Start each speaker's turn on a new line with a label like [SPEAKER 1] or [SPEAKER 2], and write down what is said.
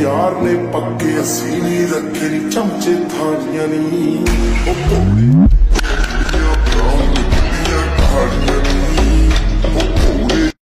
[SPEAKER 1] ਯਾਰ ਨੇ ਪੱਕੇ ਅਸੀਂ ਨਹੀਂ ਰੱਖੇ ਨੀ ਚਮਚੇ ਥਾਲੀਆਂ ਨੀ। ਉਹ